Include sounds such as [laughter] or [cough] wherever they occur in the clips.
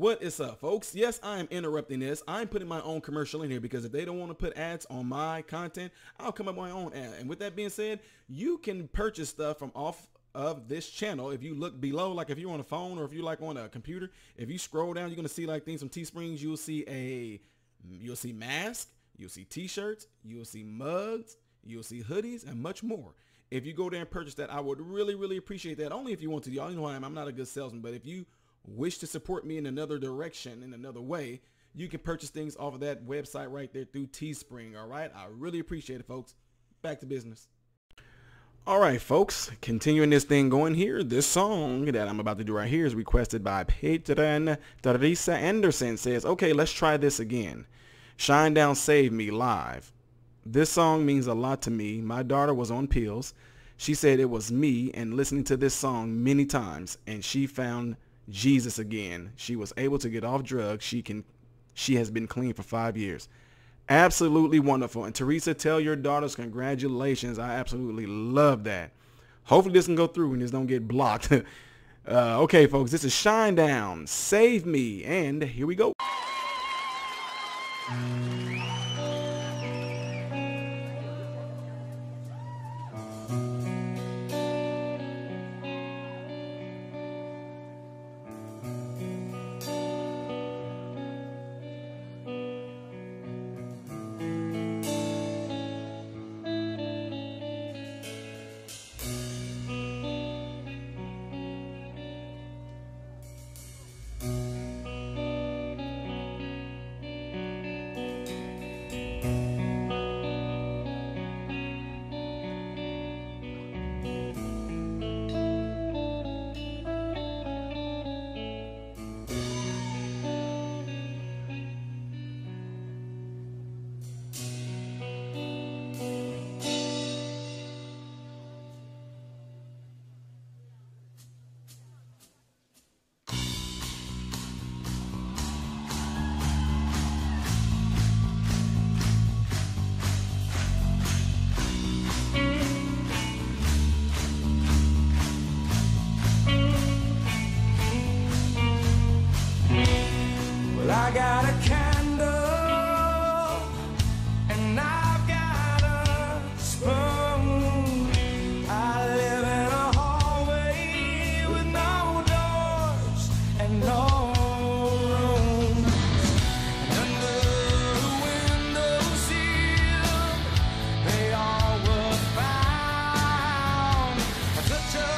What is up, folks? Yes, I am interrupting this. I'm putting my own commercial in here because if they don't want to put ads on my content, I'll come up with my own ad. And with that being said, you can purchase stuff from off of this channel. If you look below, like if you're on a phone or if you're like on a computer, if you scroll down, you're to see like things from Teesprings. You'll see a, you'll see mask, you'll see t-shirts, you'll see mugs, you'll see hoodies and much more. If you go there and purchase that, I would really, really appreciate that. Only if you want to. Y'all you know I am. I'm not a good salesman, but if you wish to support me in another direction, in another way, you can purchase things off of that website right there through Teespring. All right. I really appreciate it, folks. Back to business. All right, folks, continuing this thing going here, this song that I'm about to do right here is requested by Patron Teresa Anderson says, okay, let's try this again. Shinedown Save Me live. This song means a lot to me. My daughter was on pills. She said it was me and listening to this song many times and she found Jesus again. She was able to get off drugs. She can she has been clean for 5 years. Absolutely wonderful. And Teresa, tell your daughters congratulations. I absolutely love that. Hopefully this can go through and this don't get blocked. [laughs] uh, okay, folks, this is Shinedown. Save me. And here we go.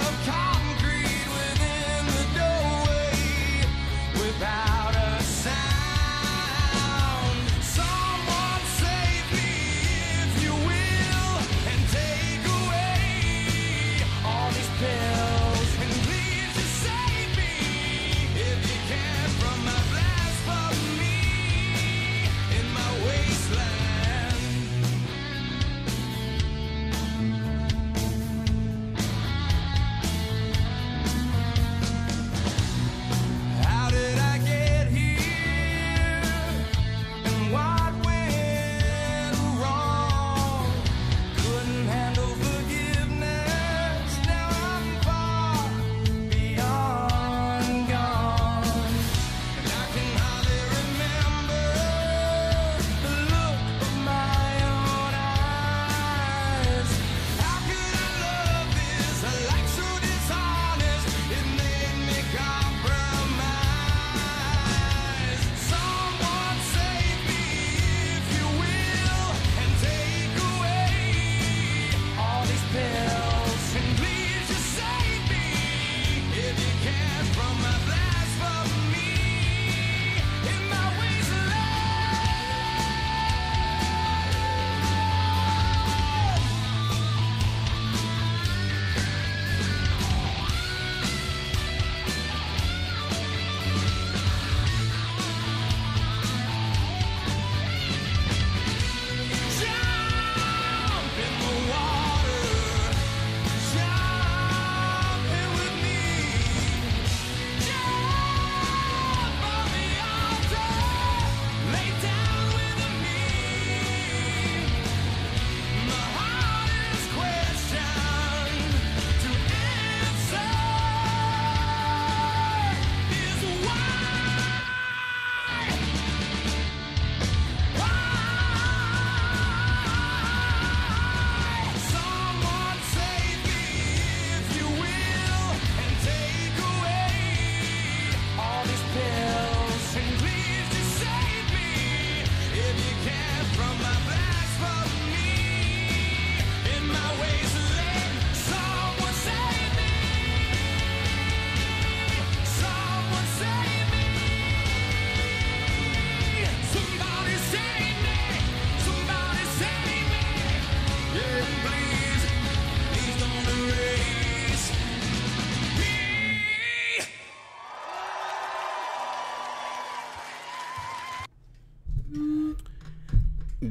of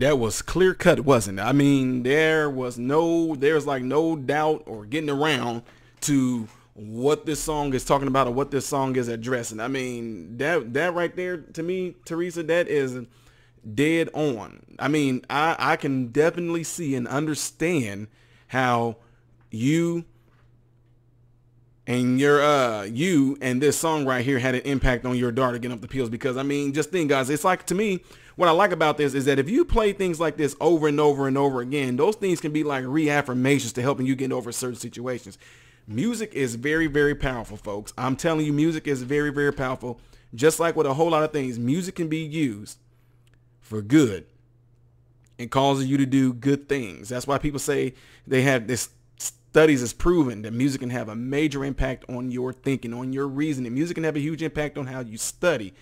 that was clear cut, wasn't it? I mean, there was no, there's like no doubt or getting around to what this song is talking about or what this song is addressing. I mean, that that right there to me, Teresa, that is dead on. I mean, I I can definitely see and understand how you and your uh you and this song right here had an impact on your daughter getting up the pills because I mean just think guys it's like to me what I like about this is that if you play things like this over and over and over again those things can be like reaffirmations to helping you get over certain situations. Music is very very powerful folks. I'm telling you music is very very powerful. Just like with a whole lot of things music can be used for good and causes you to do good things. That's why people say they have this studies has proven that music can have a major impact on your thinking, on your reasoning. Music can have a huge impact on how you study.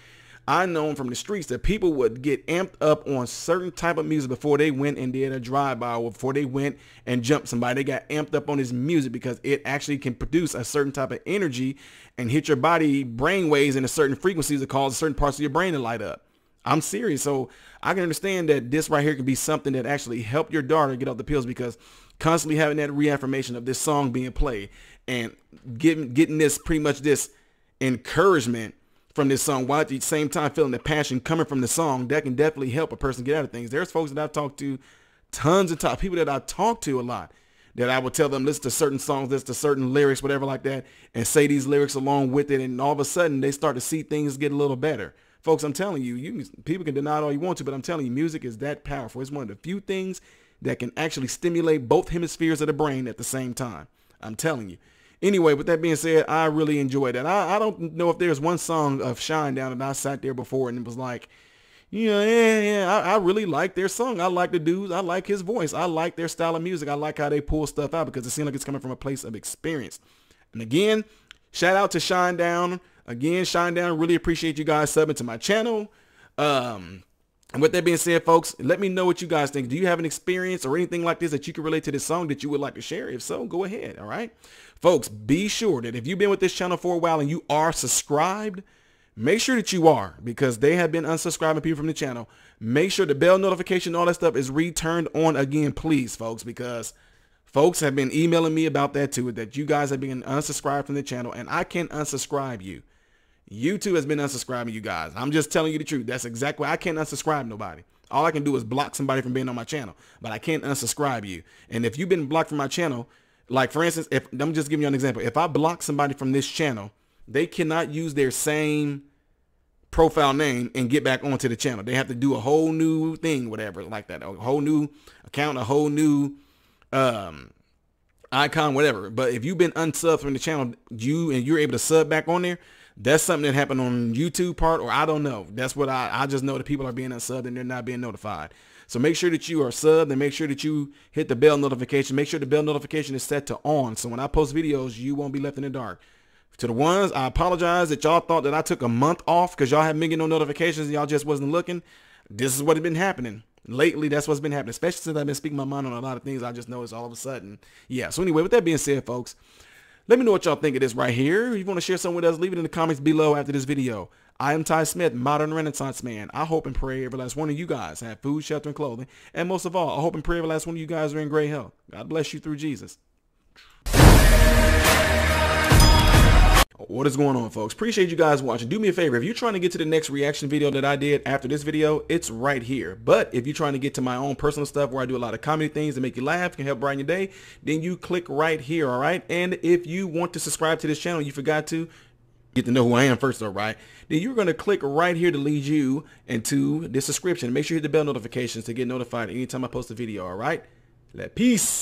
I know from the streets that people would get amped up on certain type of music before they went and did a drive-by or before they went and jumped somebody. They got amped up on this music because it actually can produce a certain type of energy and hit your body brain waves in a certain frequencies that cause certain parts of your brain to light up. I'm serious. So I can understand that this right here can be something that actually helped your daughter get off the pills because constantly having that reaffirmation of this song being played and getting getting this pretty much this encouragement from this song while at the same time feeling the passion coming from the song that can definitely help a person get out of things. There's folks that i've talked to tons of top people that i talk to a lot that i would tell them listen to certain songs listen to certain lyrics whatever like that and say these lyrics along with it and all of a sudden they start to see things get a little better. Folks i'm telling you you people can deny it all you want to but i'm telling you music is that powerful. It's one of the few things that can actually stimulate both hemispheres of the brain at the same time. I'm telling you. Anyway, with that being said, I really enjoyed it. I, I don't know if there's one song of Shinedown that I sat there before and it was like, yeah, yeah, yeah. I, I really like their song. I like the dudes. I like his voice. I like their style of music. I like how they pull stuff out because it seems like it's coming from a place of experience. And again, shout out to Shinedown. Again, Shinedown. Really appreciate you guys subbing to my channel. Um, and with that being said, folks, let me know what you guys think. Do you have an experience or anything like this that you can relate to this song that you would like to share? If so, go ahead. All right. Folks, be sure that if you've been with this channel for a while and you are subscribed, make sure that you are because they have been unsubscribing people from the channel. Make sure the bell notification, all that stuff is returned on again, please, folks, because folks have been emailing me about that too, that you guys have been unsubscribed from the channel and I can unsubscribe you. YouTube has been unsubscribing you guys. I'm just telling you the truth. That's exactly I can't unsubscribe nobody. All I can do is block somebody from being on my channel, but I can't unsubscribe you. And if you've been blocked from my channel, like for instance, if I'm just giving you an example, if I block somebody from this channel, they cannot use their same profile name and get back onto the channel. They have to do a whole new thing, whatever, like that, a whole new account, a whole new um, icon, whatever. But if you've been unsubbed from the channel, you and you're able to sub back on there, that's something that happened on YouTube part, or I don't know. That's what I, I just know that people are being unsubbed and they're not being notified. So make sure that you are subbed and make sure that you hit the bell notification. Make sure the bell notification is set to on. So when I post videos, you won't be left in the dark. To the ones, I apologize that y'all thought that I took a month off because y'all haven't been getting no notifications and y'all just wasn't looking. This is what has been happening. Lately, that's what's been happening, especially since I've been speaking my mind on a lot of things. I just noticed all of a sudden. Yeah. So anyway, with that being said, folks, let me know what y'all think of this right here. If you want to share something with us, leave it in the comments below after this video. I am Ty Smith, Modern Renaissance Man. I hope and pray every last one of you guys have food, shelter, and clothing. And most of all, I hope and pray every last one of you guys are in great health. God bless you through Jesus. What is going on, folks? Appreciate you guys watching. Do me a favor. If you're trying to get to the next reaction video that I did after this video, it's right here. But if you're trying to get to my own personal stuff where I do a lot of comedy things that make you laugh, can help brighten your day, then you click right here, all right? And if you want to subscribe to this channel, you forgot to, get to know who I am first, all right? Then you're going to click right here to lead you into the subscription. Make sure you hit the bell notifications to get notified anytime I post a video, all right? Let peace.